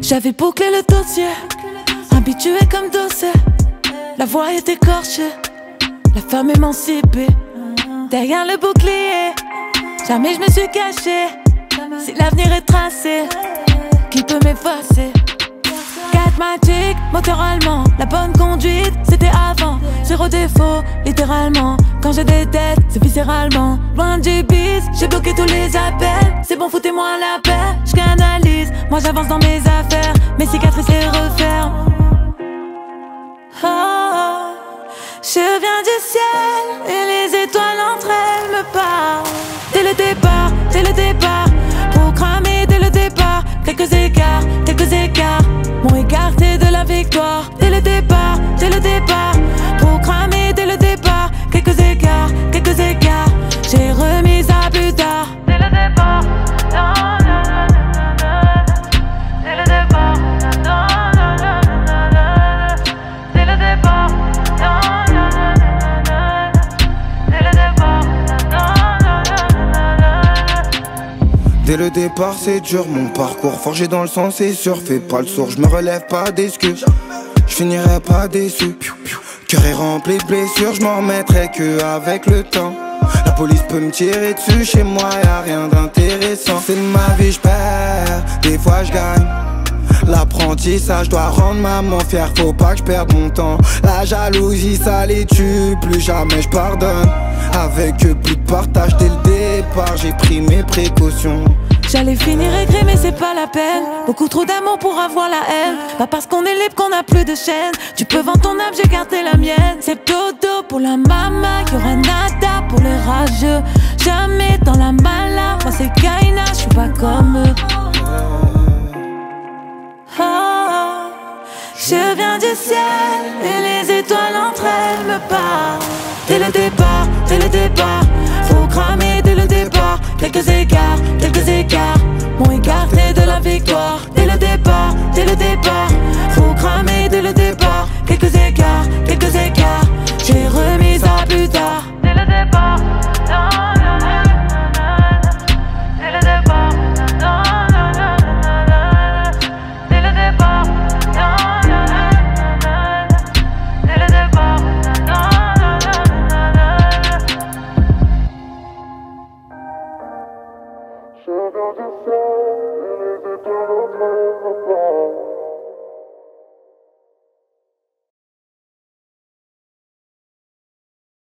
J'avais bouclé le dossier, habitué comme dossier. La voix est écorchée, la femme émancipée. Derrière le bouclier, jamais je me suis caché. Si l'avenir est tracé, qui peut m'effacer? Cat magic, moteur allemand, la bonne conduite, c'était avant. Défaut, littéralement. Quand j'ai des dettes, c'est viscéralement. Loin du bis, j'ai bloqué tous les appels. C'est bon, foutez-moi la paix. Je canalise, moi j'avance dans mes affaires. Mes cicatrices les referment. Oh, je viens du ciel Dès le départ c'est dur, mon parcours forgé dans le sang c'est sûr Fais pas le sourd, je me relève pas d'excuses Je finirai pas déçu Cœur est rempli de blessures, je m'en remettrai que avec le temps La police peut me tirer dessus, chez moi y a rien d'intéressant C'est ma vie, je perds, des fois je gagne L'apprentissage doit rendre maman fière, faut pas que je perde mon temps. La jalousie ça les tue, plus jamais je pardonne. Avec plus de partage dès le départ, j'ai pris mes précautions. J'allais finir aigri mais c'est pas la peine. Beaucoup trop d'amour pour avoir la haine. Pas parce qu'on est libre qu'on a plus de chaîne Tu peux vendre ton âme, j'ai gardé la mienne. C'est dodo pour la mama Qui aura nada pour les rageux. Jamais dans la mala Moi c'est Kaina, je suis pas comme eux. Oh, je viens du ciel et les étoiles entre elles me parlent. Dès le départ, dès le départ, les écarts m'ont écarté. She goes to say.